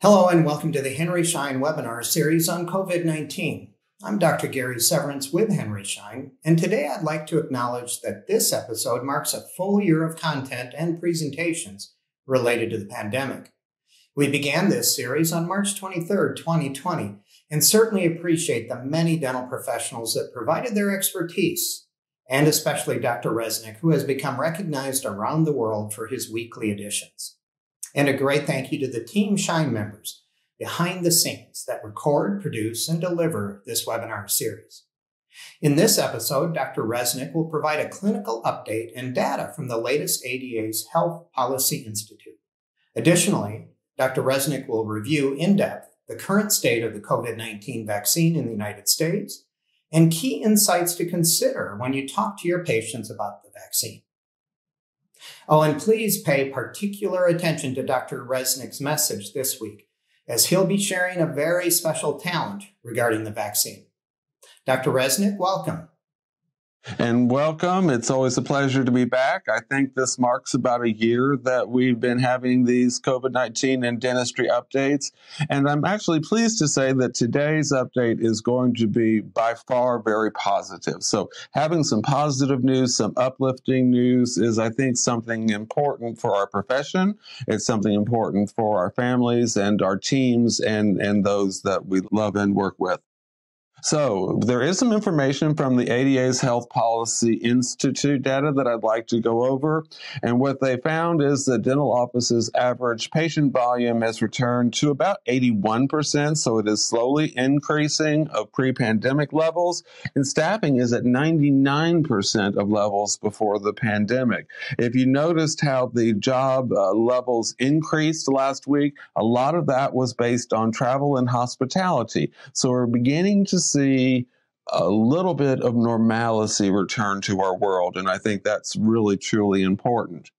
Hello and welcome to the Henry Schein webinar series on COVID 19. I'm Dr. Gary Severance with Henry Schein, and today I'd like to acknowledge that this episode marks a full year of content and presentations related to the pandemic. We began this series on March 23, 2020, and certainly appreciate the many dental professionals that provided their expertise, and especially Dr. Reznik, who has become recognized around the world for his weekly editions. And a great thank you to the Team Schein members behind the scenes that record, produce, and deliver this webinar series. In this episode, Dr. Reznik will provide a clinical update and data from the latest ADA's Health Policy Institute. Additionally, Dr. Reznik will review in depth the current state of the COVID 19 vaccine in the United States and key insights to consider when you talk to your patients about the vaccine. Oh, and please pay particular attention to Dr. Reznik's message this week, as he'll be sharing a very special talent regarding the vaccine. Dr. Reznik, welcome and welcome. It's always a pleasure to be back. I think this marks about a year that we've been having these COVID 19 and dentistry updates. And I'm actually pleased to say that today's update is going to be by far very positive. So, having some positive news, some uplifting news is, I think, something important for our profession. It's something important for our families and our teams and, and those that we love and work with. So there is some information from the ADA's Health Policy Institute data that I'd like to go over. And what they found is that dental offices average patient volume has returned to about 81%. So it is slowly increasing of pre-pandemic levels and staffing is at 99% of levels before the pandemic. If you noticed how the job uh, levels increased last week, a lot of that was based on travel and hospitality. So we're beginning to see a little bit of normalcy return to our world. And I think that's really, truly important.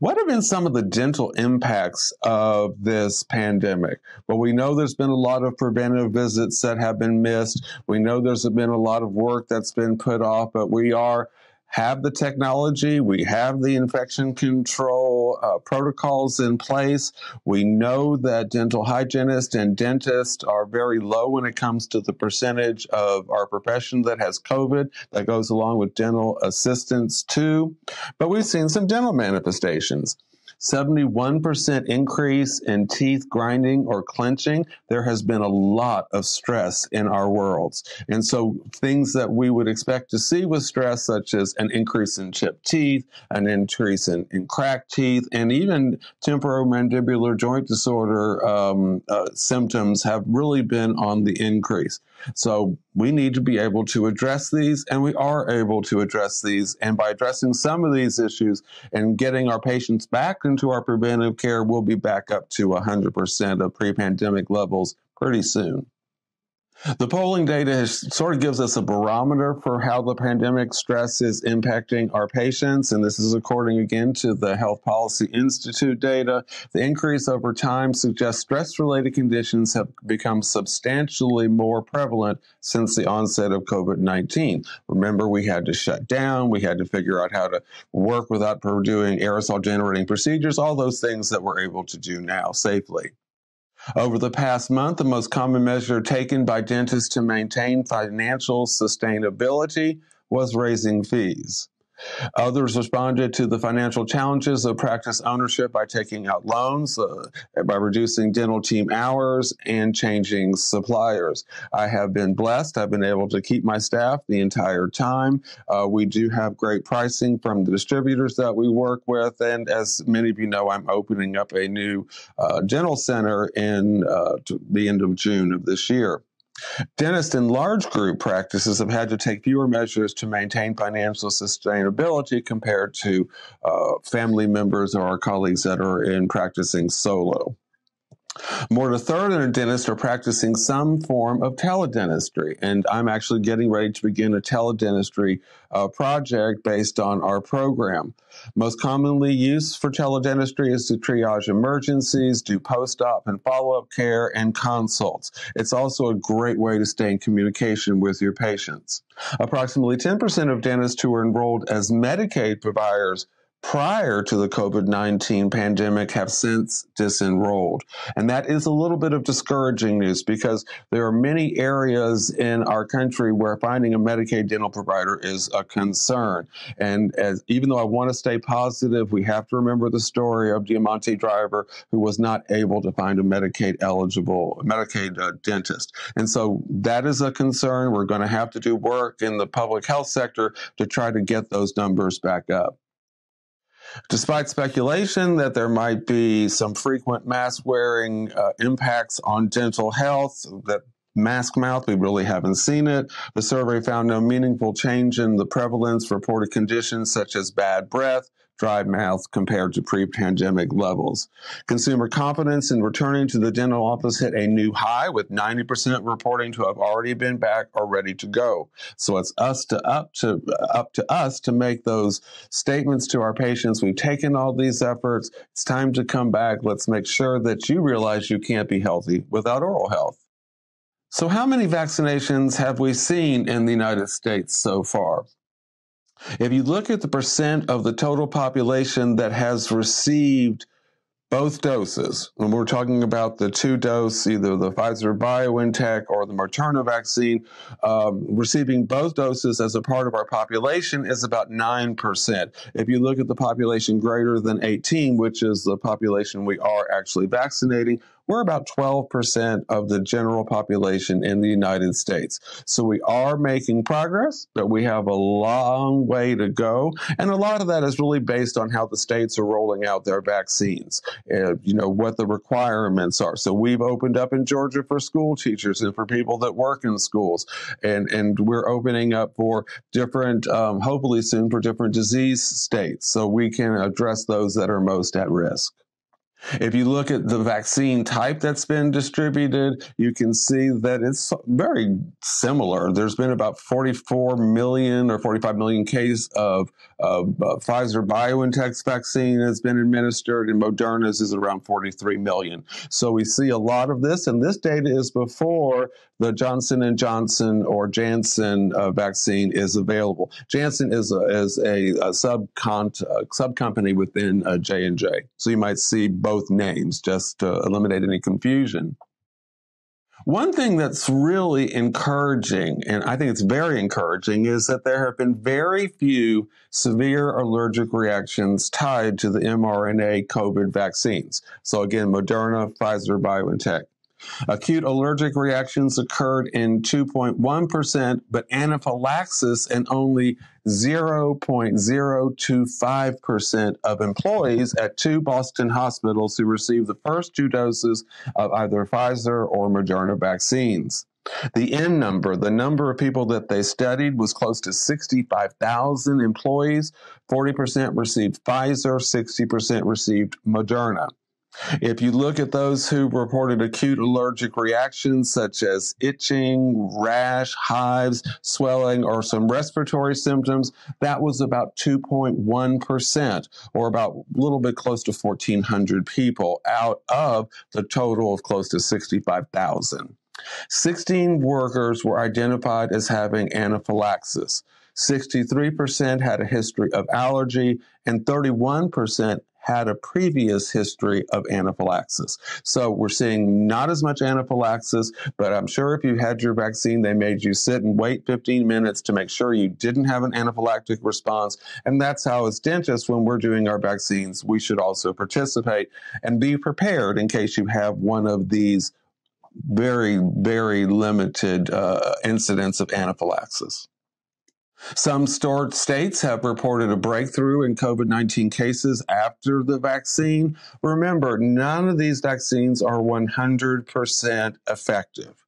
What have been some of the dental impacts of this pandemic? Well, we know there's been a lot of preventive visits that have been missed. We know there's been a lot of work that's been put off, but we are have the technology, we have the infection control uh, protocols in place. We know that dental hygienists and dentists are very low when it comes to the percentage of our profession that has COVID. That goes along with dental assistants too. But we've seen some dental manifestations. 71% increase in teeth grinding or clenching, there has been a lot of stress in our worlds. And so things that we would expect to see with stress, such as an increase in chipped teeth, an increase in, in cracked teeth, and even temporomandibular joint disorder um, uh, symptoms have really been on the increase. So we need to be able to address these, and we are able to address these. And by addressing some of these issues and getting our patients back into our preventive care, we'll be back up to 100% of pre pandemic levels pretty soon. The polling data has, sort of gives us a barometer for how the pandemic stress is impacting our patients. And this is according again to the Health Policy Institute data. The increase over time suggests stress related conditions have become substantially more prevalent since the onset of COVID 19. Remember, we had to shut down, we had to figure out how to work without doing aerosol generating procedures, all those things that we're able to do now safely. Over the past month, the most common measure taken by dentists to maintain financial sustainability was raising fees. Others responded to the financial challenges of practice ownership by taking out loans, uh, by reducing dental team hours, and changing suppliers. I have been blessed. I've been able to keep my staff the entire time. Uh, we do have great pricing from the distributors that we work with. And as many of you know, I'm opening up a new uh, dental center in uh, the end of June of this year. Dentists in large group practices have had to take fewer measures to maintain financial sustainability compared to uh, family members or our colleagues that are in practicing solo. More than a third of dentists are practicing some form of teledentistry, and I'm actually getting ready to begin a teledentistry uh, project based on our program. Most commonly used for teledentistry is to triage emergencies, do post-op and follow-up care, and consults. It's also a great way to stay in communication with your patients. Approximately 10% of dentists who are enrolled as Medicaid providers prior to the COVID 19 pandemic have since disenrolled. And that is a little bit of discouraging news because there are many areas in our country where finding a Medicaid dental provider is a concern. And as even though I want to stay positive, we have to remember the story of Deamonte Driver, who was not able to find a Medicaid eligible Medicaid uh, dentist. And so that is a concern. We're going to have to do work in the public health sector to try to get those numbers back up. Despite speculation that there might be some frequent mask wearing uh, impacts on dental health, that mask mouth, we really haven't seen it. The survey found no meaningful change in the prevalence reported conditions such as bad breath, dry mouth compared to pre-pandemic levels. Consumer confidence in returning to the dental office hit a new high with 90% reporting to have already been back or ready to go. So it's us to up to up to us to make those statements to our patients. We've taken all these efforts. It's time to come back. Let's make sure that you realize you can't be healthy without oral health. So how many vaccinations have we seen in the United States so far? If you look at the percent of the total population that has received both doses, when we're talking about the two dose, either the Pfizer BioNTech or the Moderna vaccine, um, receiving both doses as a part of our population is about 9%. If you look at the population greater than 18, which is the population we are actually vaccinating, we're about 12% of the general population in the United States. So we are making progress, but we have a long way to go. And a lot of that is really based on how the states are rolling out their vaccines, uh, you know, what the requirements are. So we've opened up in Georgia for school teachers and for people that work in schools. And, and we're opening up for different, um, hopefully soon for different disease states so we can address those that are most at risk. If you look at the vaccine type that's been distributed, you can see that it's very similar. There's been about 44 million or 45 million cases of, of uh, Pfizer BioNTech's vaccine has been administered, and Moderna's is around 43 million. So we see a lot of this, and this data is before the Johnson and Johnson or Janssen uh, vaccine is available. Janssen is a, is a, a sub sub company within uh, J and J, so you might see both names just to eliminate any confusion. One thing that's really encouraging, and I think it's very encouraging, is that there have been very few severe allergic reactions tied to the mRNA COVID vaccines. So again, Moderna, Pfizer, BioNTech. Acute allergic reactions occurred in 2.1%, but anaphylaxis in only 0.025% of employees at two Boston hospitals who received the first two doses of either Pfizer or Moderna vaccines. The N number, the number of people that they studied, was close to 65,000 employees. 40% received Pfizer, 60% received Moderna. If you look at those who reported acute allergic reactions such as itching, rash, hives, swelling, or some respiratory symptoms, that was about 2.1%, or about a little bit close to 1,400 people out of the total of close to 65,000. 16 workers were identified as having anaphylaxis. 63% had a history of allergy, and 31% had a previous history of anaphylaxis. So we're seeing not as much anaphylaxis, but I'm sure if you had your vaccine, they made you sit and wait 15 minutes to make sure you didn't have an anaphylactic response. And that's how, as dentists, when we're doing our vaccines, we should also participate and be prepared in case you have one of these very, very limited uh, incidents of anaphylaxis. Some states have reported a breakthrough in COVID 19 cases after the vaccine. Remember, none of these vaccines are 100% effective.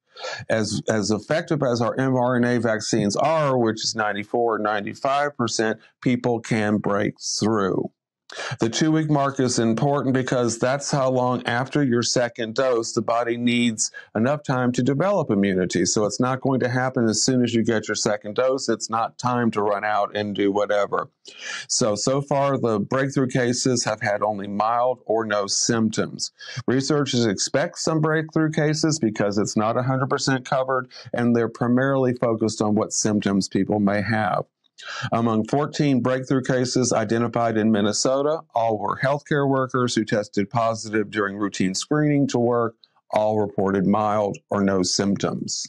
As, as effective as our mRNA vaccines are, which is 94 or 95%, people can break through. The two week mark is important because that's how long after your second dose the body needs enough time to develop immunity. So it's not going to happen as soon as you get your second dose. It's not time to run out and do whatever. So, so far, the breakthrough cases have had only mild or no symptoms. Researchers expect some breakthrough cases because it's not 100% covered and they're primarily focused on what symptoms people may have. Among 14 breakthrough cases identified in Minnesota, all were healthcare workers who tested positive during routine screening to work. All reported mild or no symptoms.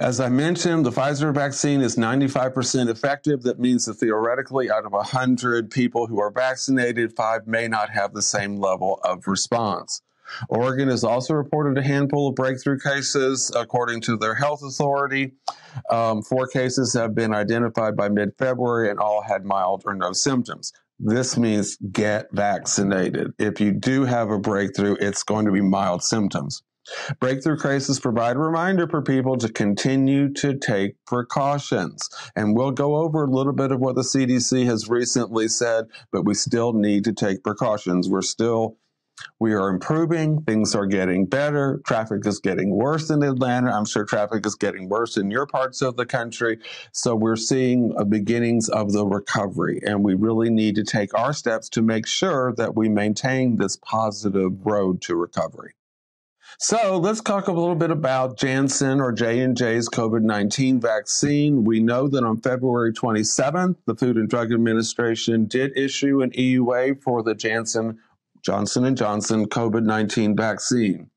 As I mentioned, the Pfizer vaccine is 95% effective. That means that theoretically, out of 100 people who are vaccinated, five may not have the same level of response. Oregon has also reported a handful of breakthrough cases, according to their health authority. Um, four cases have been identified by mid February and all had mild or no symptoms. This means get vaccinated. If you do have a breakthrough, it's going to be mild symptoms. Breakthrough cases provide a reminder for people to continue to take precautions. And we'll go over a little bit of what the CDC has recently said, but we still need to take precautions. We're still we are improving. Things are getting better. Traffic is getting worse in Atlanta. I'm sure traffic is getting worse in your parts of the country. So we're seeing beginnings of the recovery, and we really need to take our steps to make sure that we maintain this positive road to recovery. So let's talk a little bit about Janssen or J&J's COVID-19 vaccine. We know that on February 27th, the Food and Drug Administration did issue an EUA for the Janssen Johnson & Johnson COVID-19 vaccine.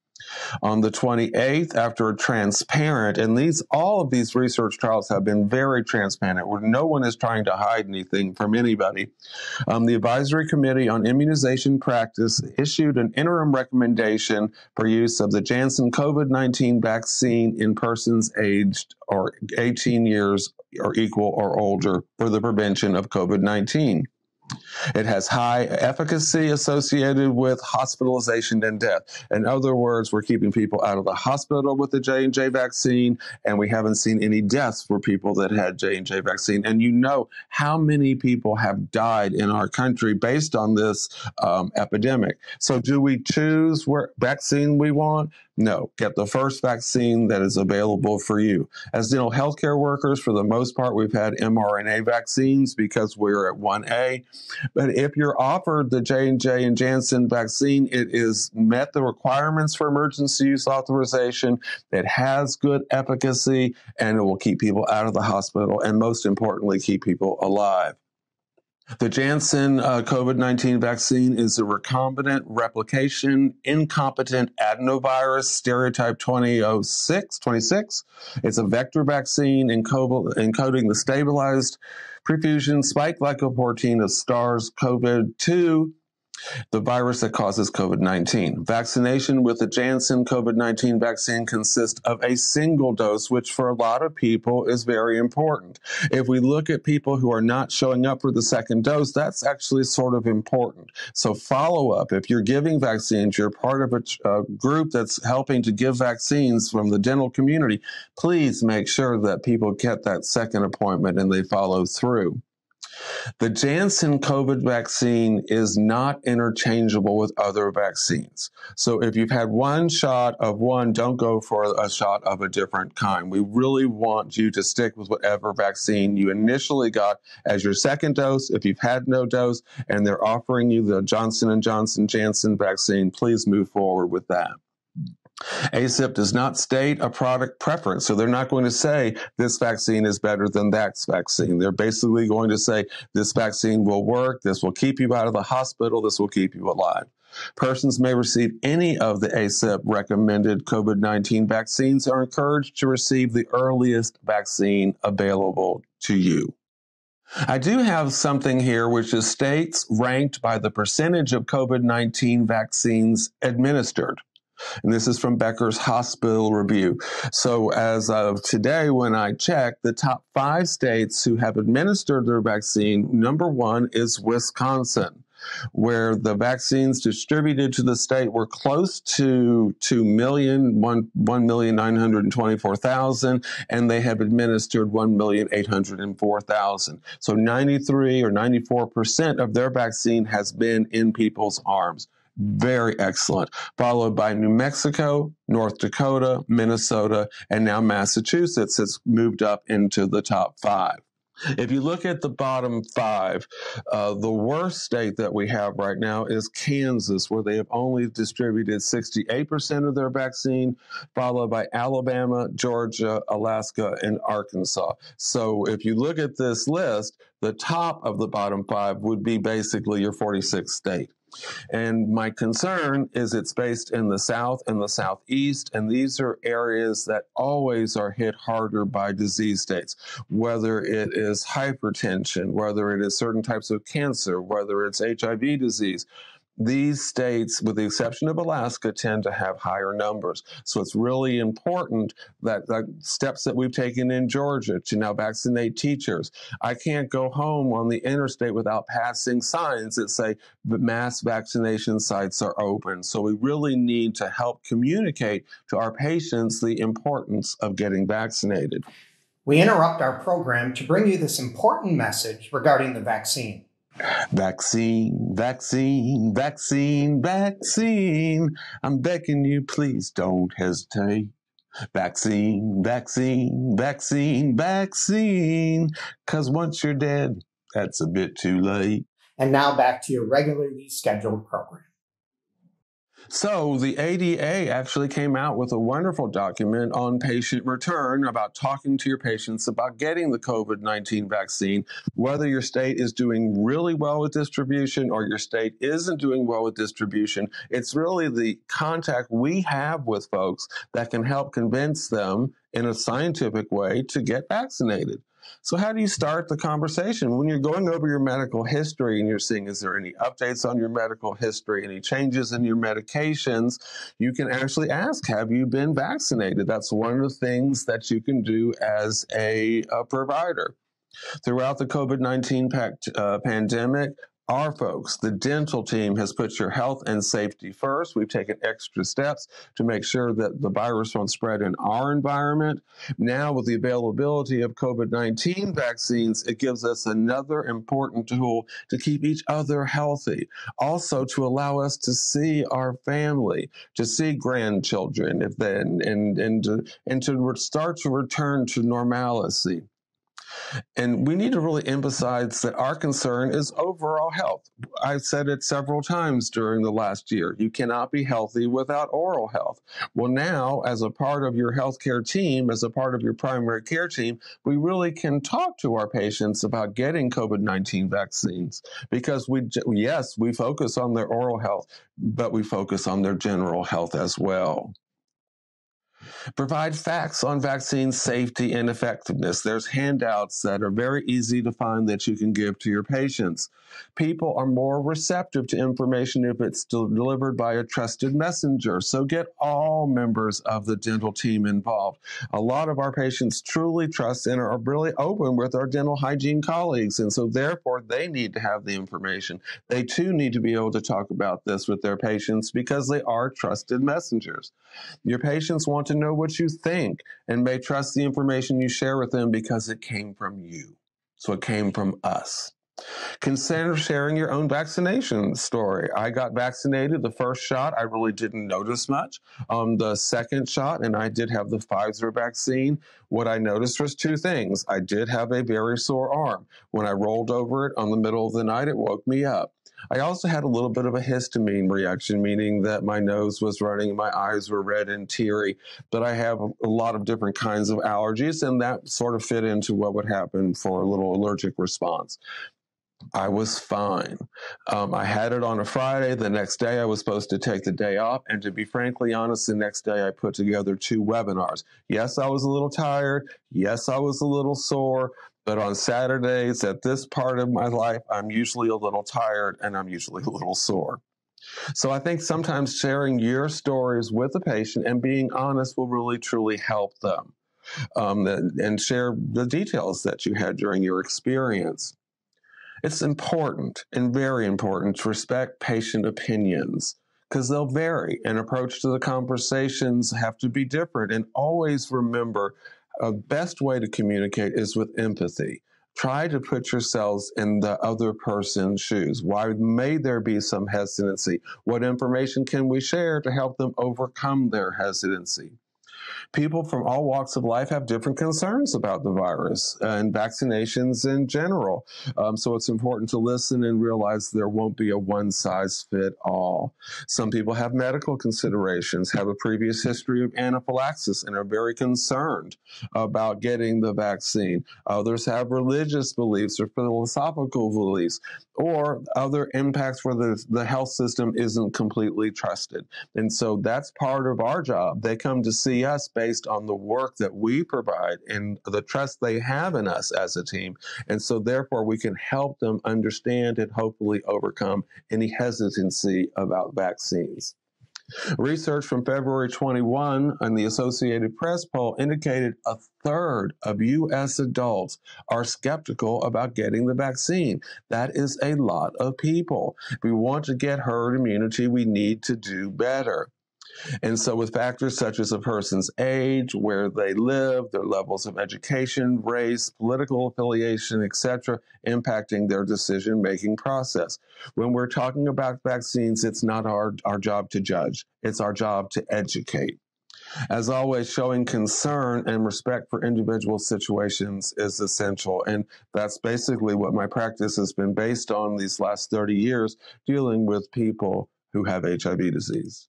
On the 28th, after a transparent, and these all of these research trials have been very transparent, where no one is trying to hide anything from anybody. Um, the Advisory Committee on Immunization Practice issued an interim recommendation for use of the Janssen COVID 19 vaccine in persons aged or 18 years or equal or older for the prevention of COVID 19. It has high efficacy associated with hospitalization and death. In other words, we're keeping people out of the hospital with the J&J vaccine, and we haven't seen any deaths for people that had J&J vaccine. And you know how many people have died in our country based on this um, epidemic. So do we choose what vaccine we want? No, get the first vaccine that is available for you. As dental healthcare workers, for the most part, we've had mRNA vaccines because we're at 1A. But if you're offered the J&J and Janssen vaccine, it is met the requirements for emergency use authorization. It has good efficacy and it will keep people out of the hospital and most importantly, keep people alive. The Janssen uh, COVID 19 vaccine is a recombinant replication incompetent adenovirus serotype 2006, 26. It's a vector vaccine encoding the stabilized prefusion spike glycoprotein of SARS CoV 2 the virus that causes COVID 19. Vaccination with the Janssen COVID 19 vaccine consists of a single dose, which for a lot of people is very important. If we look at people who are not showing up for the second dose, that's actually sort of important. So, follow up. If you're giving vaccines, you're part of a, a group that's helping to give vaccines from the dental community, please make sure that people get that second appointment and they follow through. The Janssen COVID vaccine is not interchangeable with other vaccines. So if you've had one shot of one, don't go for a shot of a different kind. We really want you to stick with whatever vaccine you initially got as your second dose. If you've had no dose and they're offering you the Johnson & Johnson Janssen vaccine, please move forward with that. ACIP does not state a product preference. So they're not going to say this vaccine is better than that vaccine. They're basically going to say this vaccine will work, this will keep you out of the hospital, this will keep you alive. Persons may receive any of the ACIP recommended COVID 19 vaccines are encouraged to receive the earliest vaccine available to you. I do have something here which is states ranked by the percentage of COVID 19 vaccines administered. And this is from Becker's Hospital Review. So, as of today, when I checked, the top five states who have administered their vaccine, number one is Wisconsin where the vaccines distributed to the state were close to 2 million, 1, 1,924,000, and they have administered 1,804,000. So 93 or 94% of their vaccine has been in people's arms. Very excellent. Followed by New Mexico, North Dakota, Minnesota, and now Massachusetts has moved up into the top five. If you look at the bottom five, uh, the worst state that we have right now is Kansas, where they have only distributed 68% of their vaccine, followed by Alabama, Georgia, Alaska, and Arkansas. So if you look at this list, the top of the bottom five would be basically your 46th state. And my concern is it's based in the South and the Southeast, and these are areas that always are hit harder by disease states, whether it is hypertension, whether it is certain types of cancer, whether it's HIV disease these states, with the exception of Alaska, tend to have higher numbers. So it's really important that the steps that we've taken in Georgia to now vaccinate teachers. I can't go home on the interstate without passing signs that say mass vaccination sites are open. So we really need to help communicate to our patients the importance of getting vaccinated. We interrupt our program to bring you this important message regarding the vaccine. Vaccine, vaccine, vaccine, vaccine. I'm begging you, please don't hesitate. Vaccine, vaccine, vaccine, vaccine. Cause once you're dead, that's a bit too late. And now back to your regularly scheduled program. So the ADA actually came out with a wonderful document on patient return about talking to your patients about getting the COVID 19 vaccine, whether your state is doing really well with distribution or your state isn't doing well with distribution. It's really the contact we have with folks that can help convince them in a scientific way to get vaccinated. So, how do you start the conversation when you're going over your medical history and you're seeing is there any updates on your medical history, any changes in your medications? You can actually ask, Have you been vaccinated? That's one of the things that you can do as a, a provider. Throughout the COVID 19 uh, pandemic, our folks, the dental team, has put your health and safety first. We've taken extra steps to make sure that the virus won't spread in our environment. Now, with the availability of COVID 19 vaccines, it gives us another important tool to keep each other healthy. Also, to allow us to see our family, to see grandchildren, if then, and, and, to, and to start to return to normalcy. And we need to really emphasize that our concern is overall health. I've said it several times during the last year. You cannot be healthy without oral health. Well, now, as a part of your healthcare team, as a part of your primary care team, we really can talk to our patients about getting COVID 19 vaccines because we, yes, we focus on their oral health, but we focus on their general health as well. Provide facts on vaccine safety and effectiveness. There's handouts that are very easy to find that you can give to your patients. People are more receptive to information if it's delivered by a trusted messenger. So get all members of the dental team involved. A lot of our patients truly trust and are really open with our dental hygiene colleagues. And so therefore they need to have the information. They too need to be able to talk about this with their patients because they are trusted messengers. Your patients want to know what you think and may trust the information you share with them because it came from you. So it came from us. Consider sharing your own vaccination story. I got vaccinated the first shot. I really didn't notice much. Um, the second shot, and I did have the Pfizer vaccine. What I noticed was two things. I did have a very sore arm. When I rolled over it on the middle of the night, it woke me up. I also had a little bit of a histamine reaction, meaning that my nose was running, my eyes were red and teary. But I have a lot of different kinds of allergies, and that sort of fit into what would happen for a little allergic response. I was fine. Um, I had it on a Friday. The next day, I was supposed to take the day off. And to be frankly honest, the next day, I put together two webinars. Yes, I was a little tired. Yes, I was a little sore. But on Saturdays, at this part of my life, I'm usually a little tired and I'm usually a little sore. So I think sometimes sharing your stories with a patient and being honest will really truly help them um, and share the details that you had during your experience. It's important and very important to respect patient opinions because they'll vary and approach to the conversations have to be different and always remember a best way to communicate is with empathy. Try to put yourselves in the other person's shoes. Why may there be some hesitancy? What information can we share to help them overcome their hesitancy? People from all walks of life have different concerns about the virus and vaccinations in general. Um, so it's important to listen and realize there won't be a one size fit all. Some people have medical considerations, have a previous history of anaphylaxis, and are very concerned about getting the vaccine. Others have religious beliefs or philosophical beliefs or other impacts where the, the health system isn't completely trusted. And so that's part of our job. They come to see us based on the work that we provide and the trust they have in us as a team. And so therefore we can help them understand and hopefully overcome any hesitancy about vaccines. Research from February 21 and the Associated Press poll indicated a third of U.S. adults are skeptical about getting the vaccine. That is a lot of people. If we want to get herd immunity, we need to do better. And so, with factors such as a person's age, where they live, their levels of education, race, political affiliation, etc., impacting their decision making process. When we're talking about vaccines, it's not our, our job to judge, it's our job to educate. As always, showing concern and respect for individual situations is essential. And that's basically what my practice has been based on these last 30 years, dealing with people who have HIV disease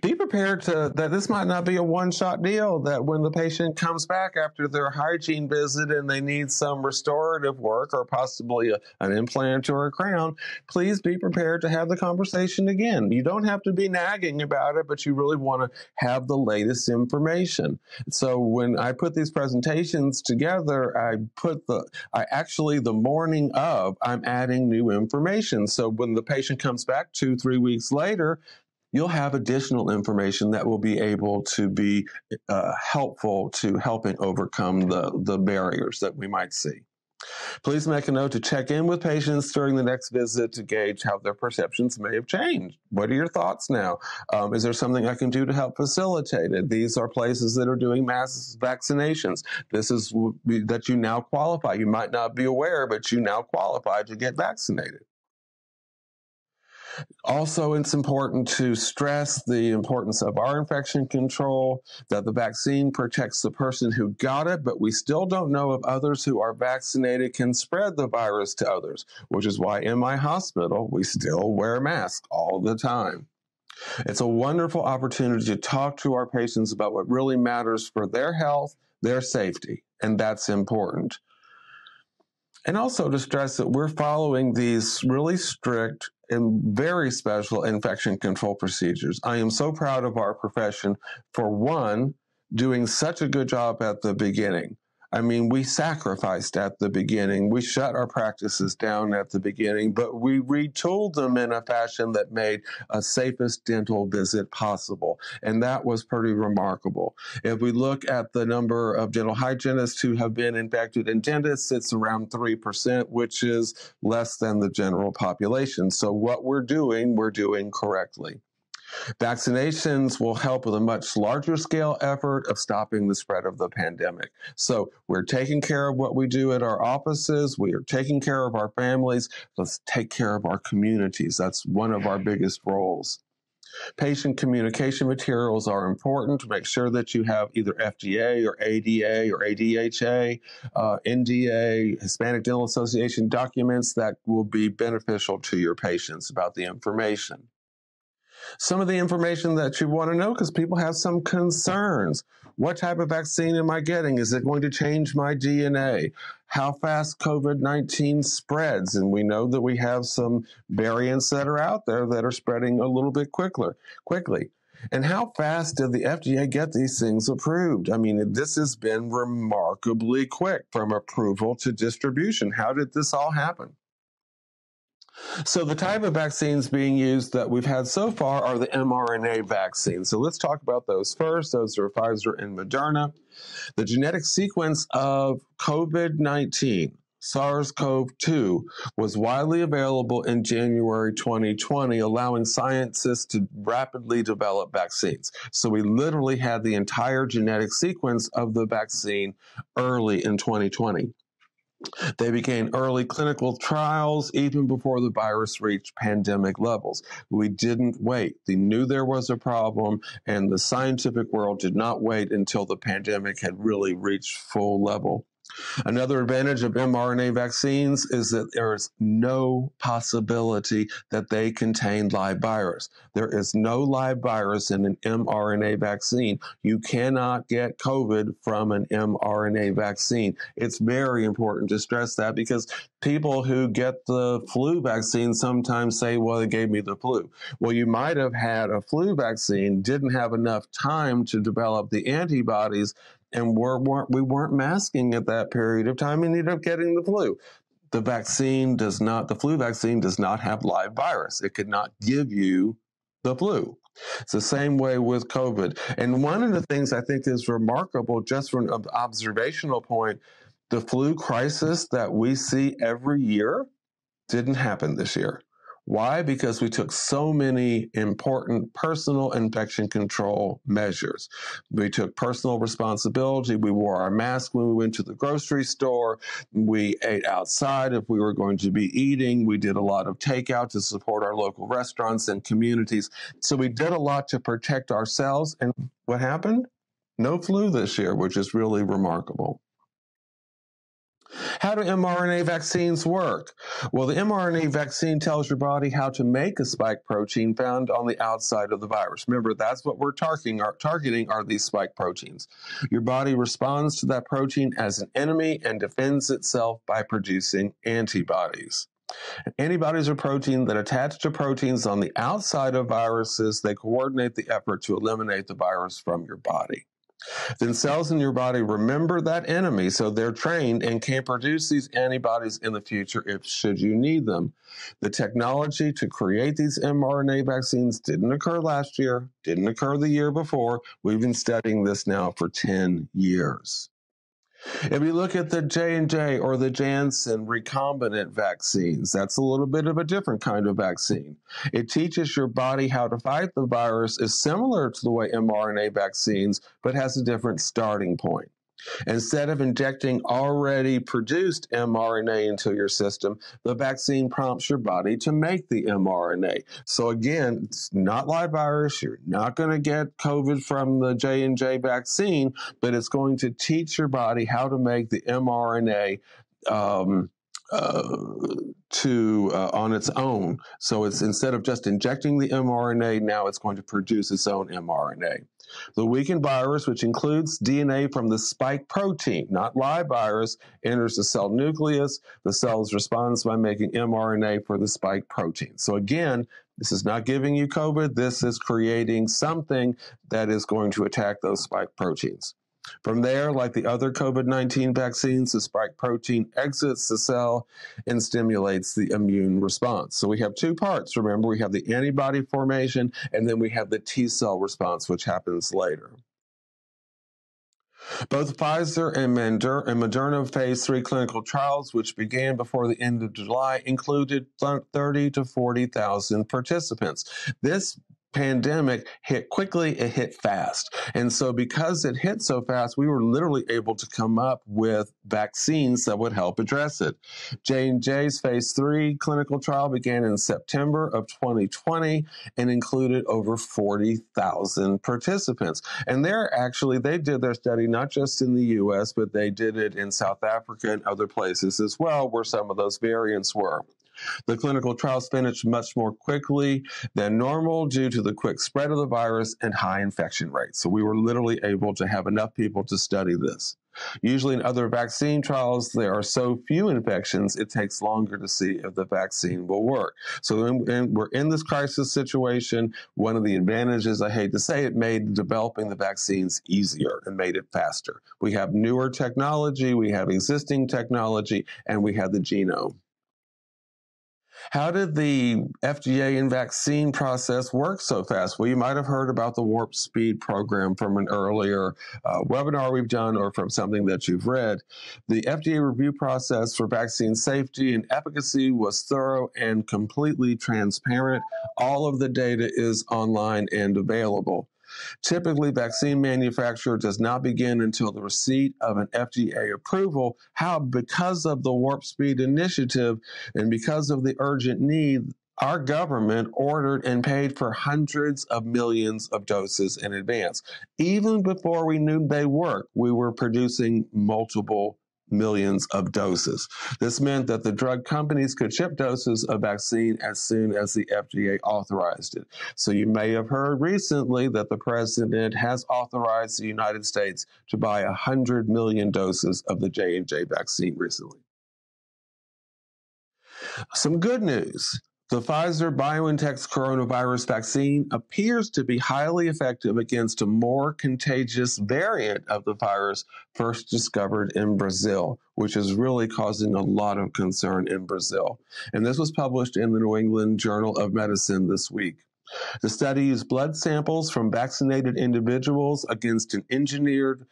be prepared to that this might not be a one shot deal that when the patient comes back after their hygiene visit and they need some restorative work or possibly a, an implant or a crown please be prepared to have the conversation again. You don't have to be nagging about it but you really want to have the latest information. So when i put these presentations together i put the i actually the morning of i'm adding new information. So when the patient comes back two three weeks later you'll have additional information that will be able to be uh, helpful to helping overcome the, the barriers that we might see. Please make a note to check in with patients during the next visit to gauge how their perceptions may have changed. What are your thoughts now? Um, is there something I can do to help facilitate it? These are places that are doing mass vaccinations. This is that you now qualify. You might not be aware, but you now qualify to get vaccinated. Also, it's important to stress the importance of our infection control, that the vaccine protects the person who got it, but we still don't know if others who are vaccinated can spread the virus to others, which is why in my hospital, we still wear masks all the time. It's a wonderful opportunity to talk to our patients about what really matters for their health, their safety, and that's important. And also to stress that we're following these really strict and very special infection control procedures. I am so proud of our profession for one, doing such a good job at the beginning. I mean, we sacrificed at the beginning. We shut our practices down at the beginning, but we retooled them in a fashion that made a safest dental visit possible. And that was pretty remarkable. If we look at the number of dental hygienists who have been infected in dentists, it's around 3%, which is less than the general population. So what we're doing, we're doing correctly. Vaccinations will help with a much larger scale effort of stopping the spread of the pandemic. So we're taking care of what we do at our offices. We are taking care of our families. Let's take care of our communities. That's one of our biggest roles. Patient communication materials are important to make sure that you have either FDA or ADA or ADHA, uh, NDA, Hispanic Dental Association documents that will be beneficial to your patients about the information some of the information that you want to know because people have some concerns. What type of vaccine am I getting? Is it going to change my DNA? How fast COVID 19 spreads? And we know that we have some variants that are out there that are spreading a little bit quicker, quickly. And how fast did the FDA get these things approved? I mean, this has been remarkably quick from approval to distribution. How did this all happen? So the type of vaccines being used that we've had so far are the mRNA vaccines. So let's talk about those first. Those are Pfizer and Moderna. The genetic sequence of COVID-19 SARS-CoV-2 was widely available in January 2020, allowing scientists to rapidly develop vaccines. So we literally had the entire genetic sequence of the vaccine early in 2020. They began early clinical trials even before the virus reached pandemic levels. We didn't wait. They knew there was a problem, and the scientific world did not wait until the pandemic had really reached full level. Another advantage of mRNA vaccines is that there is no possibility that they contain live virus. There is no live virus in an mRNA vaccine. You cannot get COVID from an mRNA vaccine. It's very important to stress that because people who get the flu vaccine sometimes say, well, they gave me the flu. Well, you might have had a flu vaccine, didn't have enough time to develop the antibodies and we're, weren't, we weren't masking at that period of time and ended up getting the flu. The vaccine does not, the flu vaccine does not have live virus. It could not give you the flu. It's the same way with COVID. And one of the things I think is remarkable, just from an observational point, the flu crisis that we see every year didn't happen this year. Why? Because we took so many important personal infection control measures. We took personal responsibility. We wore our mask when we went to the grocery store. We ate outside if we were going to be eating. We did a lot of takeout to support our local restaurants and communities. So we did a lot to protect ourselves. And what happened? No flu this year, which is really remarkable. How do mRNA vaccines work? Well, the mRNA vaccine tells your body how to make a spike protein found on the outside of the virus. Remember, that's what we're targeting are, targeting are these spike proteins. Your body responds to that protein as an enemy and defends itself by producing antibodies. Antibodies are proteins that attach to proteins on the outside of viruses. They coordinate the effort to eliminate the virus from your body. Then cells in your body remember that enemy, so they're trained and can produce these antibodies in the future if should you need them. The technology to create these mRNA vaccines didn't occur last year, didn't occur the year before. We've been studying this now for 10 years. If you look at the J&J or the Janssen recombinant vaccines, that's a little bit of a different kind of vaccine. It teaches your body how to fight the virus is similar to the way mRNA vaccines, but has a different starting point. Instead of injecting already produced mRNA into your system, the vaccine prompts your body to make the mRNA. So again, it's not live virus. You're not going to get COVID from the J&J vaccine, but it's going to teach your body how to make the mRNA um, uh, to uh, on its own. So it's instead of just injecting the mRNA, now it's going to produce its own mRNA. The weakened virus, which includes DNA from the spike protein, not live virus, enters the cell nucleus. The cell responds by making mRNA for the spike protein. So again, this is not giving you COVID. This is creating something that is going to attack those spike proteins. From there, like the other COVID 19 vaccines, the spike protein exits the cell and stimulates the immune response. So we have two parts. Remember, we have the antibody formation and then we have the T cell response, which happens later. Both Pfizer and Moderna phase three clinical trials, which began before the end of July, included 30 to 40,000 participants. This pandemic hit quickly, it hit fast. And so because it hit so fast, we were literally able to come up with vaccines that would help address it. J&J's phase 3 clinical trial began in September of 2020 and included over 40,000 participants. And they're actually they did their study not just in the US, but they did it in South Africa and other places as well where some of those variants were. The clinical trials finished much more quickly than normal due to the quick spread of the virus and high infection rates. So we were literally able to have enough people to study this. Usually in other vaccine trials, there are so few infections, it takes longer to see if the vaccine will work. So we're in this crisis situation. One of the advantages, I hate to say it, made developing the vaccines easier and made it faster. We have newer technology, we have existing technology, and we have the genome. How did the FDA and vaccine process work so fast? Well, you might have heard about the Warp Speed program from an earlier uh, webinar we've done or from something that you've read. The FDA review process for vaccine safety and efficacy was thorough and completely transparent. All of the data is online and available. Typically, vaccine manufacture does not begin until the receipt of an FDA approval. How, because of the Warp Speed initiative and because of the urgent need, our government ordered and paid for hundreds of millions of doses in advance. Even before we knew they worked, we were producing multiple millions of doses. This meant that the drug companies could ship doses of vaccine as soon as the FDA authorized it. So you may have heard recently that the president has authorized the United States to buy 100 million doses of the J&J vaccine recently. Some good news. The Pfizer BioNTech's coronavirus vaccine appears to be highly effective against a more contagious variant of the virus first discovered in Brazil, which is really causing a lot of concern in Brazil. And this was published in the New England Journal of Medicine this week. The study used blood samples from vaccinated individuals against an engineered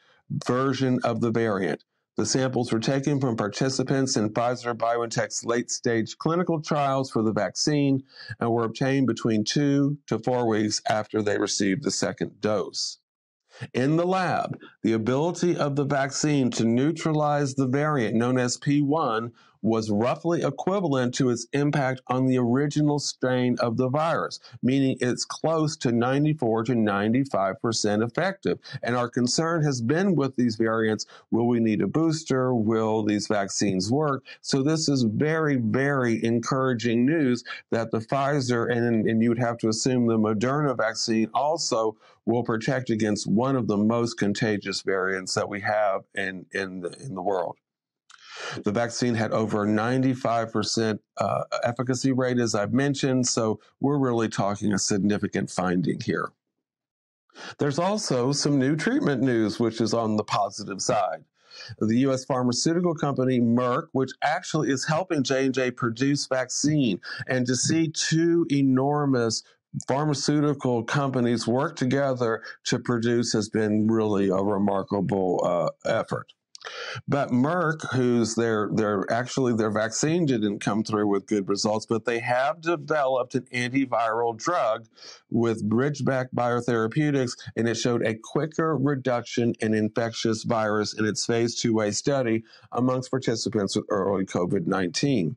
version of the variant. The samples were taken from participants in Pfizer BioNTech's late stage clinical trials for the vaccine and were obtained between two to four weeks after they received the second dose. In the lab, the ability of the vaccine to neutralize the variant known as P1 was roughly equivalent to its impact on the original strain of the virus, meaning it's close to 94 to 95% effective. And our concern has been with these variants will we need a booster? Will these vaccines work? So, this is very, very encouraging news that the Pfizer and, and you'd have to assume the Moderna vaccine also will protect against one of the most contagious variants that we have in, in, the, in the world. The vaccine had over 95% uh, efficacy rate, as I've mentioned, so we're really talking a significant finding here. There's also some new treatment news, which is on the positive side. The U.S. pharmaceutical company Merck, which actually is helping J&J produce vaccine, and to see two enormous pharmaceutical companies work together to produce has been really a remarkable uh, effort. But Merck, who's their their actually their vaccine didn't come through with good results, but they have developed an antiviral drug with Ridgeback Biotherapeutics, and it showed a quicker reduction in infectious virus in its phase 2A study amongst participants with early COVID 19.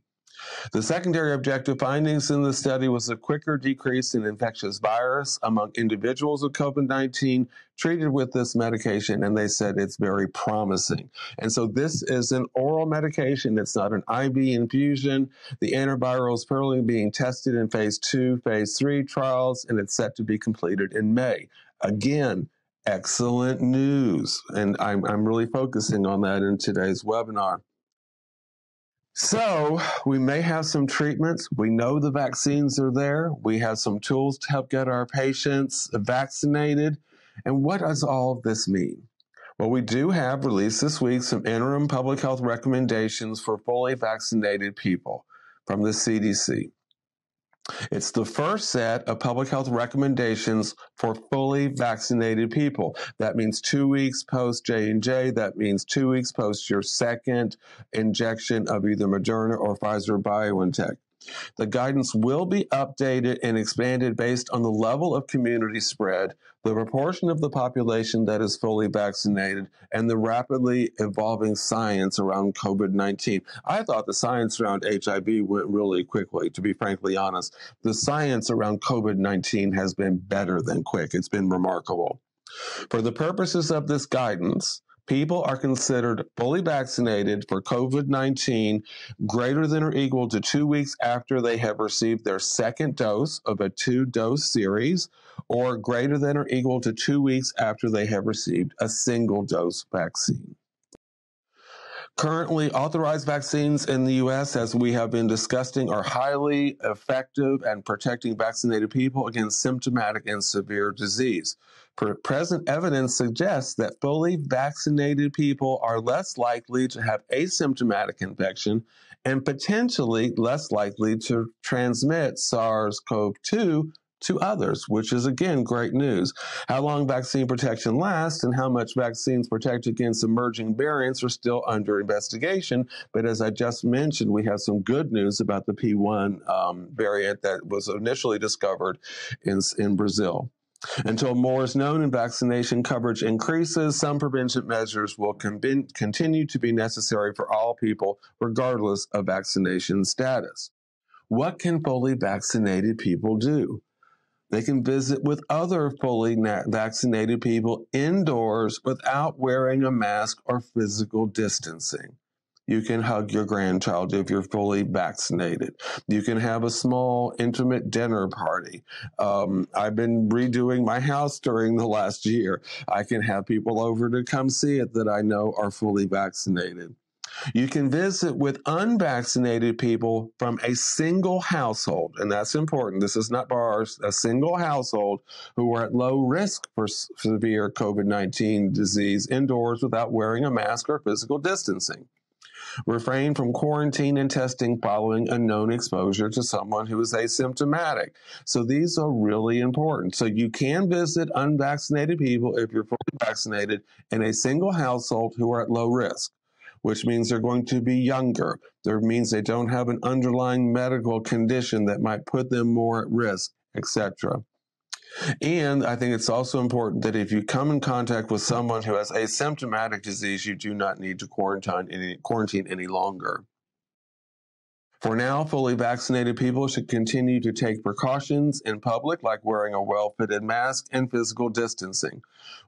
The secondary objective findings in the study was a quicker decrease in infectious virus among individuals with COVID 19 treated with this medication, and they said it's very promising. And so, this is an oral medication, it's not an IV infusion. The antiviral is currently being tested in phase two, phase three trials, and it's set to be completed in May. Again, excellent news. And I'm, I'm really focusing on that in today's webinar. So we may have some treatments. We know the vaccines are there. We have some tools to help get our patients vaccinated. And what does all of this mean? Well, we do have released this week some interim public health recommendations for fully vaccinated people from the CDC. It's the first set of public health recommendations for fully vaccinated people. That means two weeks post J and J. That means two weeks post your second injection of either Moderna or Pfizer BioNTech. The guidance will be updated and expanded based on the level of community spread, the proportion of the population that is fully vaccinated, and the rapidly evolving science around COVID 19. I thought the science around HIV went really quickly, to be frankly honest. The science around COVID 19 has been better than quick, it's been remarkable. For the purposes of this guidance, people are considered fully vaccinated for COVID 19 greater than or equal to two weeks after they have received their second dose of a two dose series, or greater than or equal to two weeks after they have received a single dose vaccine. Currently authorized vaccines in the U.S., as we have been discussing, are highly effective at protecting vaccinated people against symptomatic and severe disease. Present evidence suggests that fully vaccinated people are less likely to have asymptomatic infection and potentially less likely to transmit SARS CoV 2 to others, which is again great news. How long vaccine protection lasts and how much vaccines protect against emerging variants are still under investigation. But as I just mentioned, we have some good news about the P1 um, variant that was initially discovered in, in Brazil. Until more is known and vaccination coverage increases, some prevention measures will con- continue to be necessary for all people, regardless of vaccination status. What can fully vaccinated people do? They can visit with other fully vaccinated people indoors without wearing a mask or physical distancing. You can hug your grandchild if you're fully vaccinated. You can have a small, intimate dinner party. Um, I've been redoing my house during the last year. I can have people over to come see it that I know are fully vaccinated. You can visit with unvaccinated people from a single household, and that's important. This is not bars, a single household who are at low risk for severe COVID 19 disease indoors without wearing a mask or physical distancing. Refrain from quarantine and testing following a known exposure to someone who is asymptomatic. So these are really important. So you can visit unvaccinated people if you're fully vaccinated in a single household who are at low risk which means they're going to be younger. That means they don't have an underlying medical condition that might put them more at risk, etc. And I think it's also important that if you come in contact with someone who has asymptomatic disease, you do not need to quarantine any, quarantine any longer. For now, fully vaccinated people should continue to take precautions in public, like wearing a well fitted mask and physical distancing.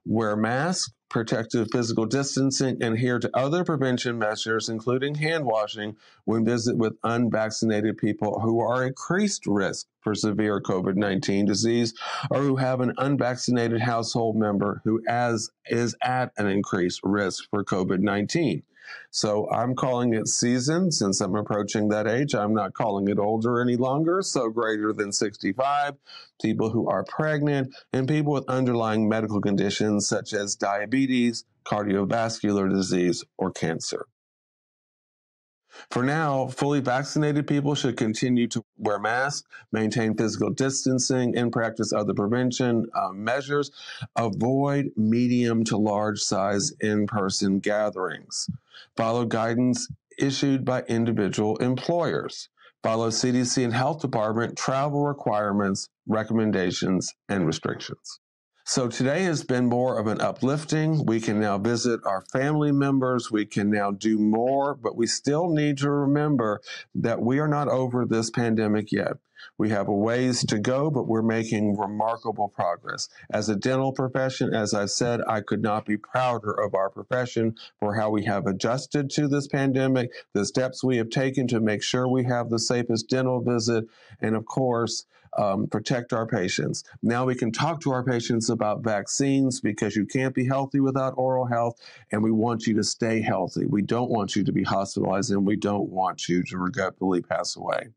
Wear masks, protective physical distancing, and adhere to other prevention measures, including hand washing, when visit with unvaccinated people who are at increased risk for severe COVID 19 disease or who have an unvaccinated household member who as, is at an increased risk for COVID 19. So I'm calling it seasoned since I'm approaching that age. I'm not calling it older any longer. So greater than 65, people who are pregnant, and people with underlying medical conditions such as diabetes, cardiovascular disease, or cancer. For now, fully vaccinated people should continue to wear masks, maintain physical distancing, and practice other prevention uh, measures. Avoid medium to large size in person gatherings. Follow guidance issued by individual employers. Follow CDC and Health Department travel requirements, recommendations, and restrictions. So today has been more of an uplifting. We can now visit our family members. We can now do more, but we still need to remember that we are not over this pandemic yet. We have a ways to go, but we're making remarkable progress. As a dental profession, as I've said, I could not be prouder of our profession for how we have adjusted to this pandemic, the steps we have taken to make sure we have the safest dental visit, and of course, um, protect our patients. Now we can talk to our patients about vaccines because you can't be healthy without oral health, and we want you to stay healthy. We don't want you to be hospitalized, and we don't want you to regretfully pass away.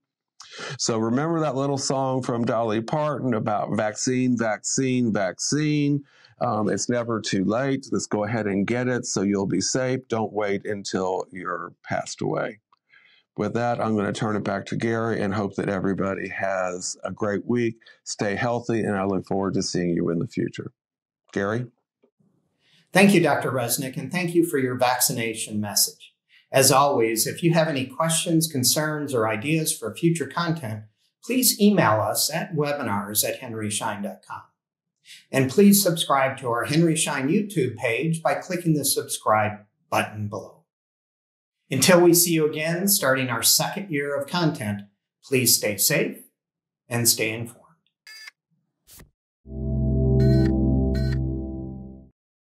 So remember that little song from Dolly Parton about vaccine, vaccine, vaccine. Um, it's never too late. Let's go ahead and get it so you'll be safe. Don't wait until you're passed away. With that, I'm going to turn it back to Gary and hope that everybody has a great week. Stay healthy, and I look forward to seeing you in the future. Gary? Thank you, Dr. Reznik, and thank you for your vaccination message. As always, if you have any questions, concerns, or ideas for future content, please email us at webinars at henryschein.com. And please subscribe to our Henry Schein YouTube page by clicking the subscribe button below. Until we see you again, starting our second year of content, please stay safe and stay informed.